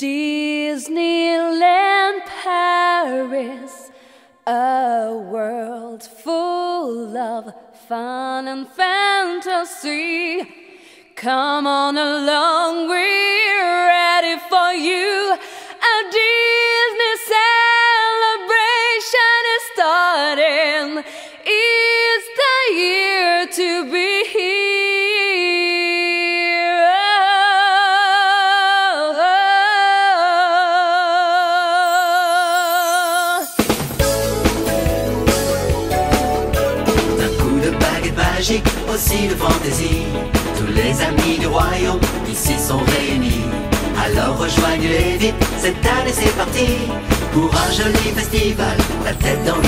Disneyland Paris, a world full of fun and fantasy. Come on along, we're ready for you. Tous les amis du royaume ici sont réunis. Alors rejoignez-les vite, cette année c'est parti. Pour un joli festival, la tête dans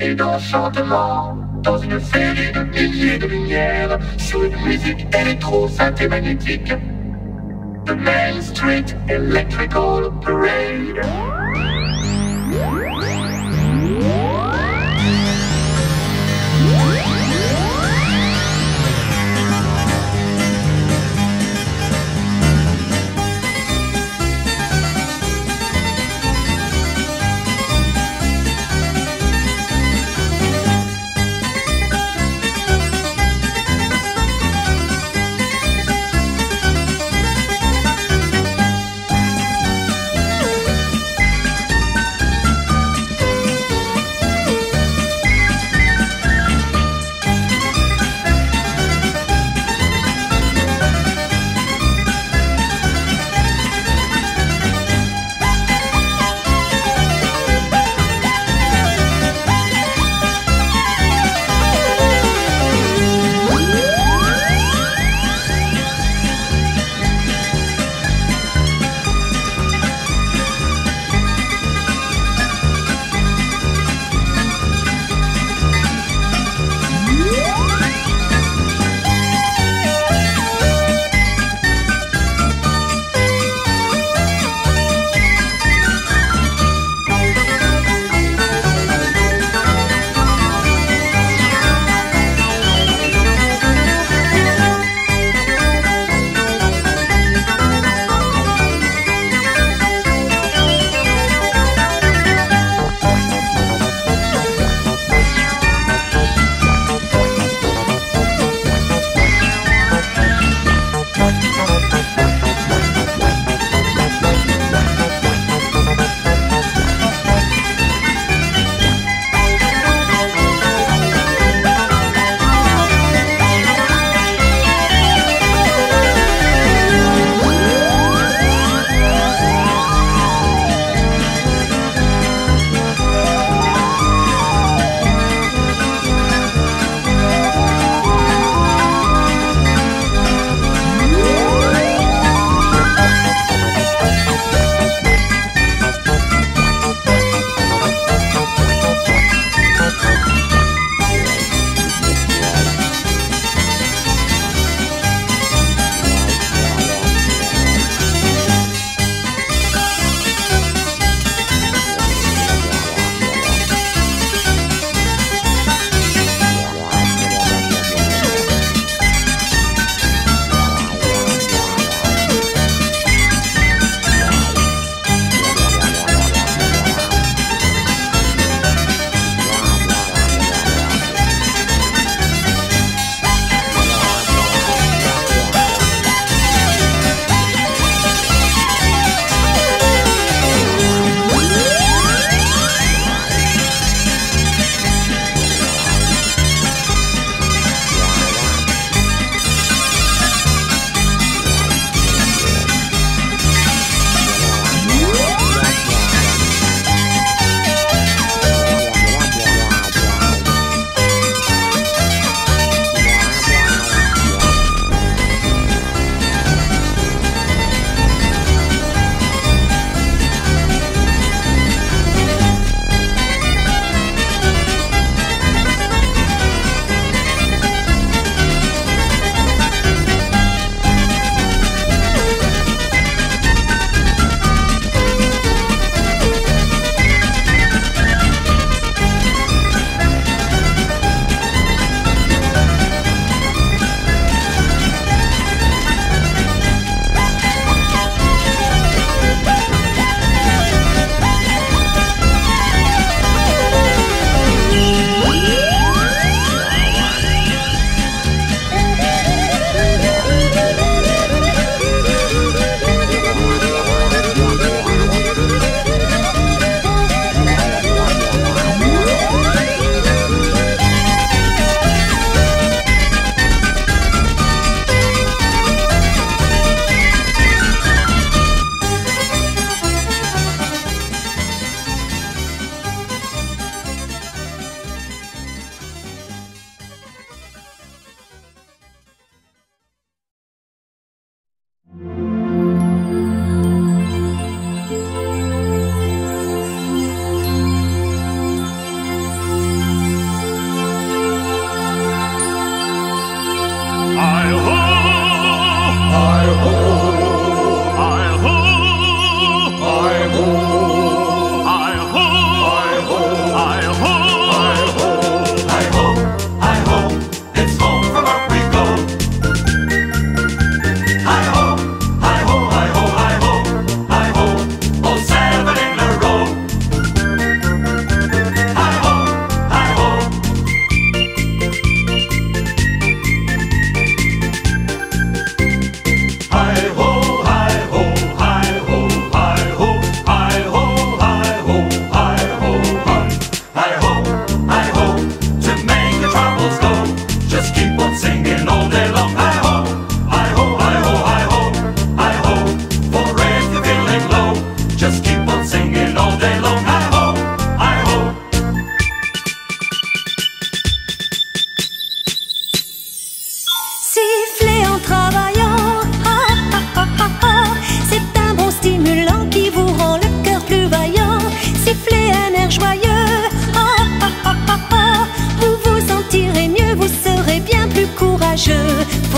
Et d'enchantement. Dans une série de milliers de lumières, sur une musique électro-synthé-magnétique. The Main Street Electrical Parade.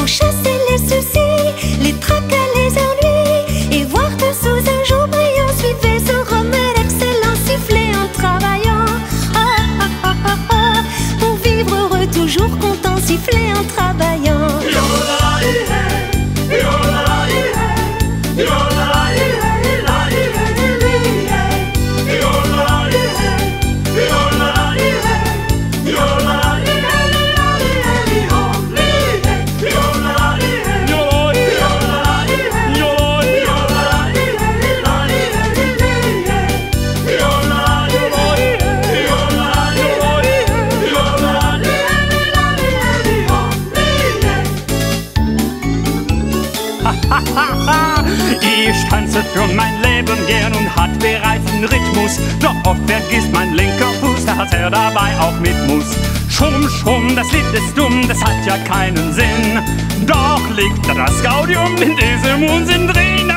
chasser gern und hat bereits einen Rhythmus. Doch oft vergisst mein linker Fuß, dass er dabei auch mit muss. Schum, schum, das Lied ist dumm, das hat ja keinen Sinn. Doch liegt das Gaudium in diesem Unsinn drin.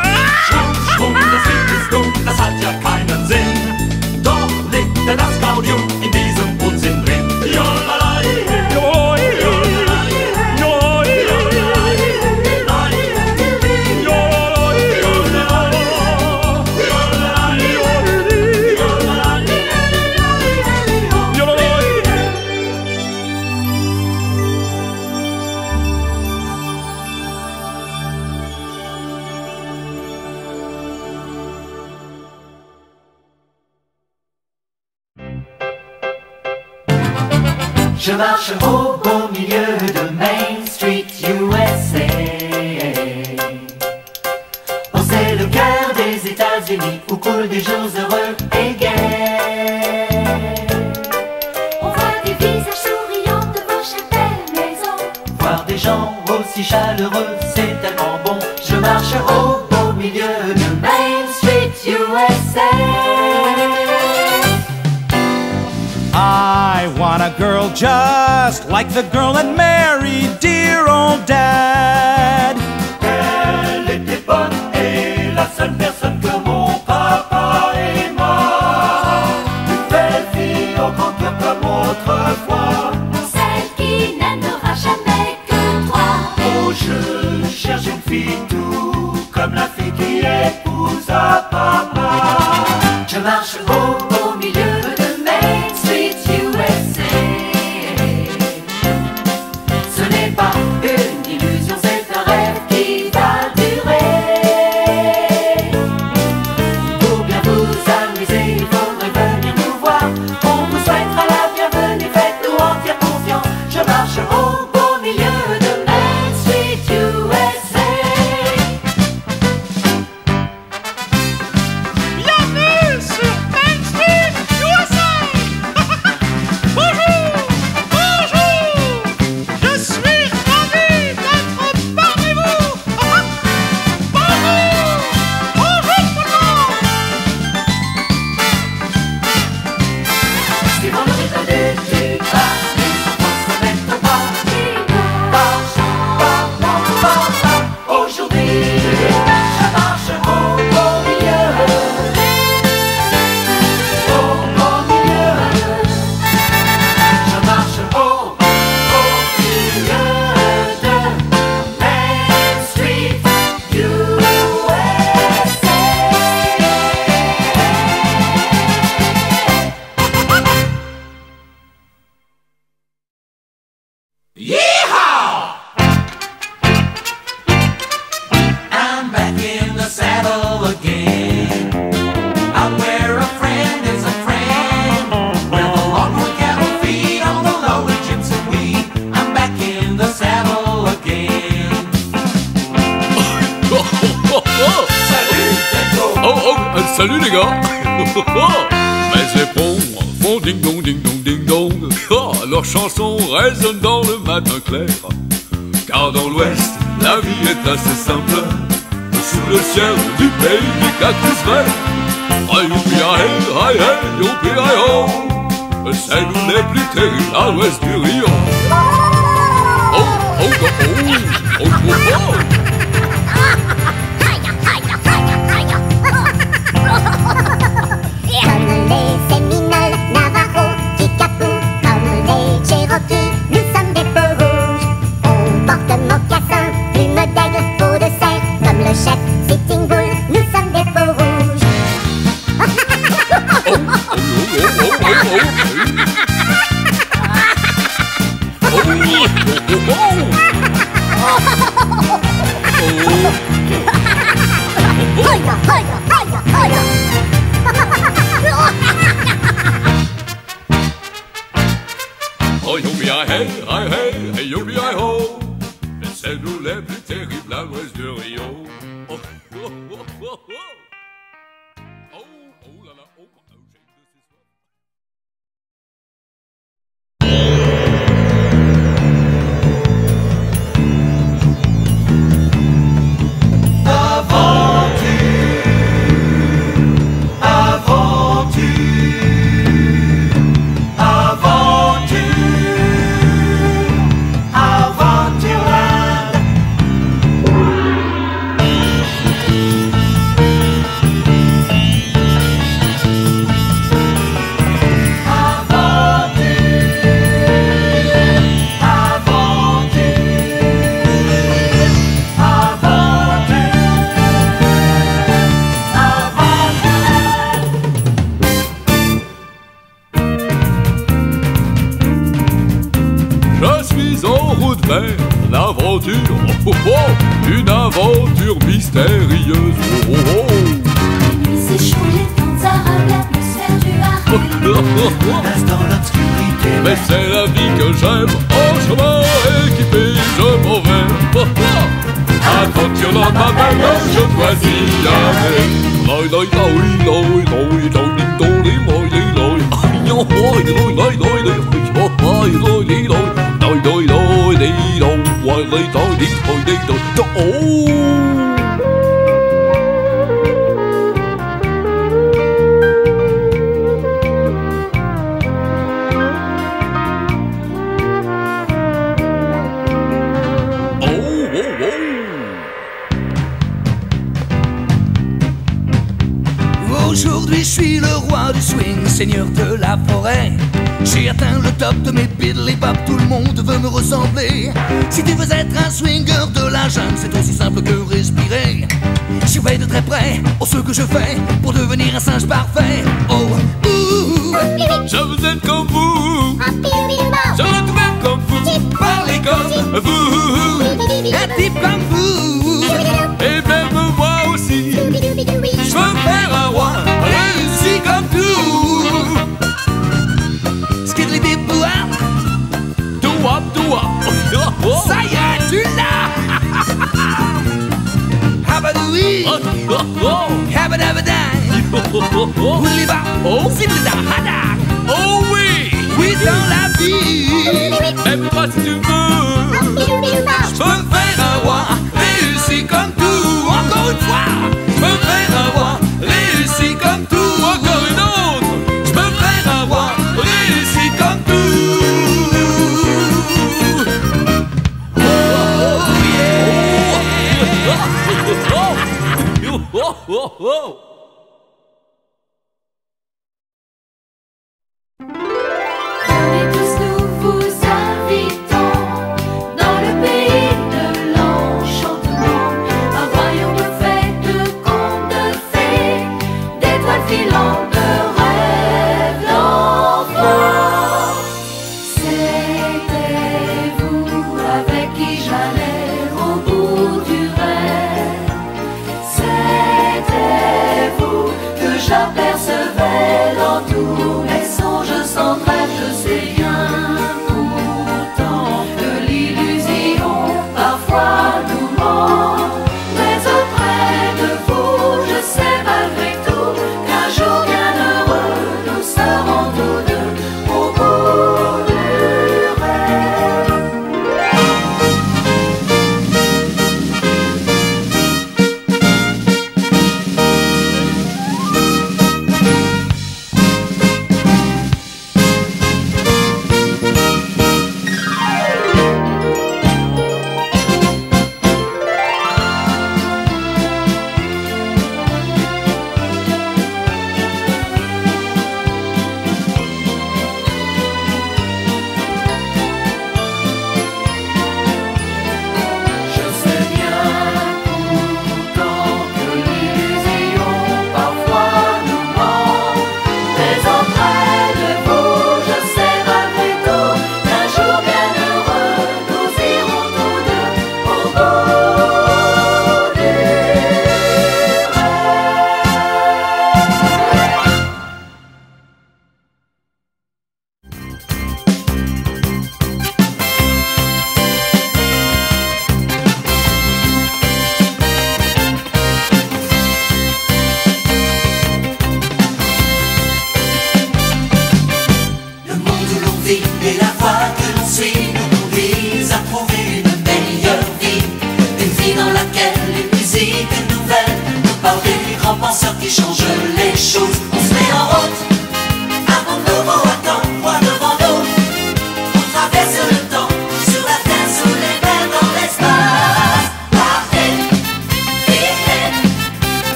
Schum, schum, das Lied ist dumm, das hat ja keinen Sinn. شبخش خوب و میگه just like the girl that married dear old dad. Elle était bonne et la seule personne que mon papa aima. Une belle fille au grand cœur comme autrefois. Celle qui n'aimera jamais que toi. Oh, je cherche une fille tout comme la fille qui épousa salut les gars. Mais c'est bon, font ding dong ding dong ding dong. Ah, Leur chanson résonne dans le matin clair. Car dans l'ouest, la vie est assez simple. Sous le ciel du pays des cactus verts oh C'est nous les plus terribles à l'ouest du Rio. Oh, oh, oh, oh, oh, oh, oh Ha ha ha! chiều 落拍拍手，祝我是也明。來來來來來，就念到你愛你來，哎呀愛來來來來，哎呀愛來你來，來來來你來，愛你來你愛你來，就哦。Seigneur de la forêt. J'ai atteint le top de mes biddly bop, tout le monde veut me ressembler. Si tu veux être un swinger de la jungle, c'est aussi simple que respirer. Surveille de très près oh, ce que je fais pour devenir un singe parfait. Oh, ouh, Je veux être comme vous, je veux être même comme vous, parler comme vous, Have it ever done? Oh oh oh, oh, we live out oh, hot dog. Oh, we, we don't like these. Même pas si tu. Je peux faire un roi, réussi comme tout. Encore une fois, je peux faire un roi. 哦吼